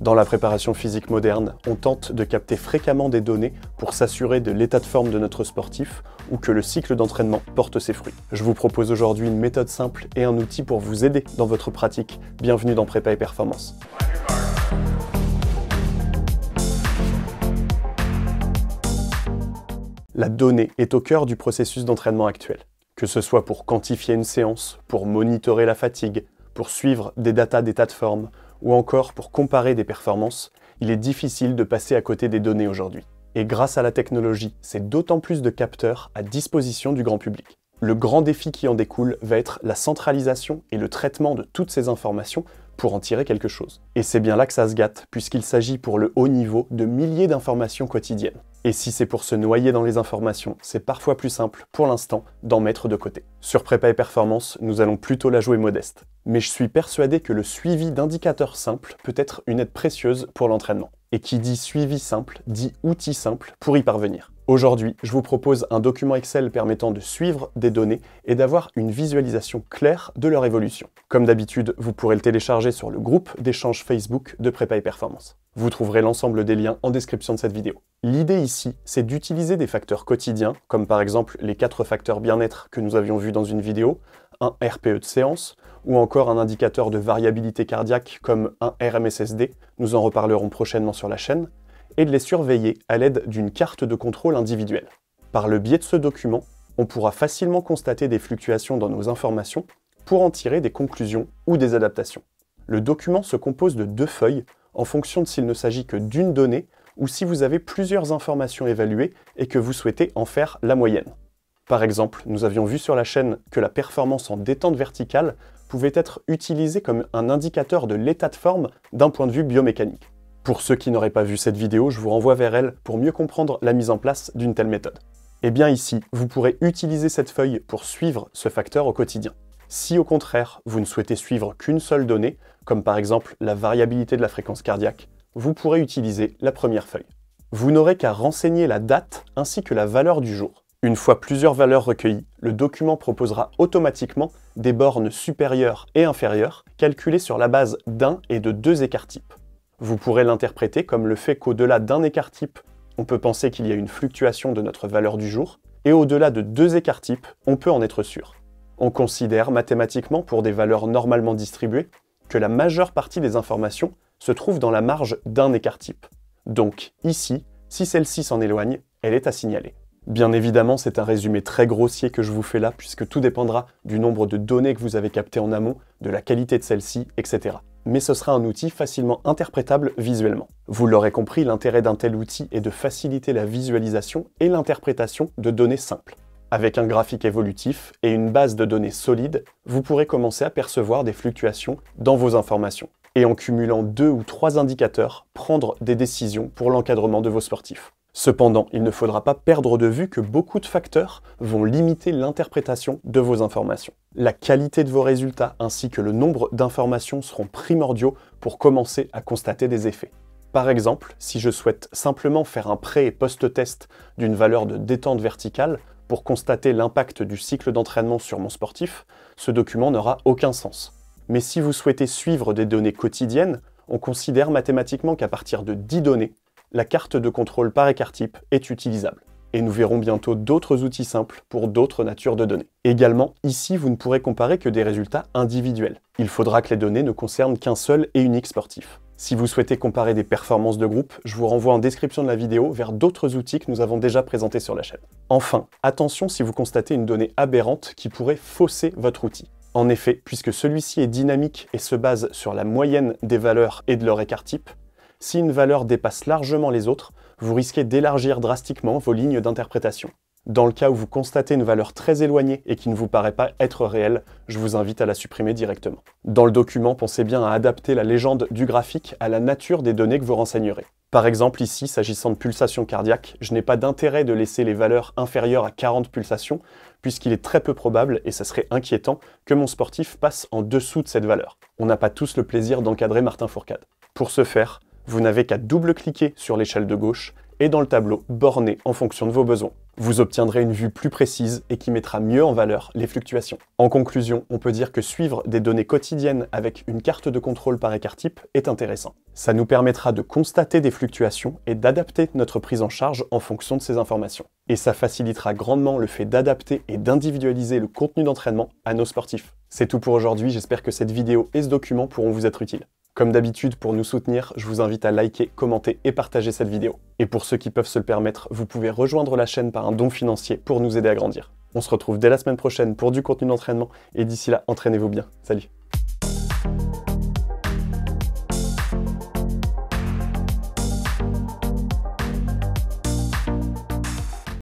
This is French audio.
Dans la préparation physique moderne, on tente de capter fréquemment des données pour s'assurer de l'état de forme de notre sportif ou que le cycle d'entraînement porte ses fruits. Je vous propose aujourd'hui une méthode simple et un outil pour vous aider dans votre pratique. Bienvenue dans Prépa et Performance. La donnée est au cœur du processus d'entraînement actuel. Que ce soit pour quantifier une séance, pour monitorer la fatigue, pour suivre des datas d'état de forme ou encore pour comparer des performances, il est difficile de passer à côté des données aujourd'hui. Et grâce à la technologie, c'est d'autant plus de capteurs à disposition du grand public. Le grand défi qui en découle va être la centralisation et le traitement de toutes ces informations pour en tirer quelque chose. Et c'est bien là que ça se gâte, puisqu'il s'agit pour le haut niveau de milliers d'informations quotidiennes. Et si c'est pour se noyer dans les informations, c'est parfois plus simple, pour l'instant, d'en mettre de côté. Sur Prépa et Performance, nous allons plutôt la jouer modeste. Mais je suis persuadé que le suivi d'indicateurs simples peut être une aide précieuse pour l'entraînement. Et qui dit suivi simple, dit outil simple pour y parvenir. Aujourd'hui, je vous propose un document Excel permettant de suivre des données et d'avoir une visualisation claire de leur évolution. Comme d'habitude, vous pourrez le télécharger sur le groupe d'échange Facebook de Prépa et Performance. Vous trouverez l'ensemble des liens en description de cette vidéo. L'idée ici, c'est d'utiliser des facteurs quotidiens, comme par exemple les quatre facteurs bien-être que nous avions vus dans une vidéo, un RPE de séance, ou encore un indicateur de variabilité cardiaque comme un RMSSD, nous en reparlerons prochainement sur la chaîne, et de les surveiller à l'aide d'une carte de contrôle individuelle. Par le biais de ce document, on pourra facilement constater des fluctuations dans nos informations pour en tirer des conclusions ou des adaptations. Le document se compose de deux feuilles en fonction de s'il ne s'agit que d'une donnée ou si vous avez plusieurs informations évaluées et que vous souhaitez en faire la moyenne. Par exemple, nous avions vu sur la chaîne que la performance en détente verticale pouvait être utilisée comme un indicateur de l'état de forme d'un point de vue biomécanique. Pour ceux qui n'auraient pas vu cette vidéo, je vous renvoie vers elle pour mieux comprendre la mise en place d'une telle méthode. Eh bien ici, vous pourrez utiliser cette feuille pour suivre ce facteur au quotidien. Si au contraire, vous ne souhaitez suivre qu'une seule donnée, comme par exemple la variabilité de la fréquence cardiaque, vous pourrez utiliser la première feuille. Vous n'aurez qu'à renseigner la date ainsi que la valeur du jour. Une fois plusieurs valeurs recueillies, le document proposera automatiquement des bornes supérieures et inférieures calculées sur la base d'un et de deux écarts types. Vous pourrez l'interpréter comme le fait qu'au-delà d'un écart type, on peut penser qu'il y a une fluctuation de notre valeur du jour, et au-delà de deux écarts types, on peut en être sûr. On considère mathématiquement pour des valeurs normalement distribuées que la majeure partie des informations se trouve dans la marge d'un écart type. Donc ici, si celle-ci s'en éloigne, elle est à signaler. Bien évidemment, c'est un résumé très grossier que je vous fais là, puisque tout dépendra du nombre de données que vous avez captées en amont, de la qualité de celle-ci, etc mais ce sera un outil facilement interprétable visuellement. Vous l'aurez compris, l'intérêt d'un tel outil est de faciliter la visualisation et l'interprétation de données simples. Avec un graphique évolutif et une base de données solide, vous pourrez commencer à percevoir des fluctuations dans vos informations. Et en cumulant deux ou trois indicateurs, prendre des décisions pour l'encadrement de vos sportifs. Cependant, il ne faudra pas perdre de vue que beaucoup de facteurs vont limiter l'interprétation de vos informations. La qualité de vos résultats ainsi que le nombre d'informations seront primordiaux pour commencer à constater des effets. Par exemple, si je souhaite simplement faire un pré- et post-test d'une valeur de détente verticale pour constater l'impact du cycle d'entraînement sur mon sportif, ce document n'aura aucun sens. Mais si vous souhaitez suivre des données quotidiennes, on considère mathématiquement qu'à partir de 10 données, la carte de contrôle par écart type est utilisable. Et nous verrons bientôt d'autres outils simples pour d'autres natures de données. Également, ici, vous ne pourrez comparer que des résultats individuels. Il faudra que les données ne concernent qu'un seul et unique sportif. Si vous souhaitez comparer des performances de groupe, je vous renvoie en description de la vidéo vers d'autres outils que nous avons déjà présentés sur la chaîne. Enfin, attention si vous constatez une donnée aberrante qui pourrait fausser votre outil. En effet, puisque celui-ci est dynamique et se base sur la moyenne des valeurs et de leur écart type, si une valeur dépasse largement les autres, vous risquez d'élargir drastiquement vos lignes d'interprétation. Dans le cas où vous constatez une valeur très éloignée et qui ne vous paraît pas être réelle, je vous invite à la supprimer directement. Dans le document, pensez bien à adapter la légende du graphique à la nature des données que vous renseignerez. Par exemple, ici, s'agissant de pulsations cardiaques, je n'ai pas d'intérêt de laisser les valeurs inférieures à 40 pulsations, puisqu'il est très peu probable, et ça serait inquiétant, que mon sportif passe en dessous de cette valeur. On n'a pas tous le plaisir d'encadrer Martin Fourcade. Pour ce faire, vous n'avez qu'à double-cliquer sur l'échelle de gauche et dans le tableau borner en fonction de vos besoins. Vous obtiendrez une vue plus précise et qui mettra mieux en valeur les fluctuations. En conclusion, on peut dire que suivre des données quotidiennes avec une carte de contrôle par écart type est intéressant. Ça nous permettra de constater des fluctuations et d'adapter notre prise en charge en fonction de ces informations. Et ça facilitera grandement le fait d'adapter et d'individualiser le contenu d'entraînement à nos sportifs. C'est tout pour aujourd'hui, j'espère que cette vidéo et ce document pourront vous être utiles. Comme d'habitude, pour nous soutenir, je vous invite à liker, commenter et partager cette vidéo. Et pour ceux qui peuvent se le permettre, vous pouvez rejoindre la chaîne par un don financier pour nous aider à grandir. On se retrouve dès la semaine prochaine pour du contenu d'entraînement, et d'ici là, entraînez-vous bien. Salut